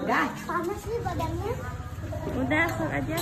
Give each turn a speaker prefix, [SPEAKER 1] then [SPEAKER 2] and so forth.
[SPEAKER 1] Udah.
[SPEAKER 2] Panas nih badannya.
[SPEAKER 1] Udah, sok aja.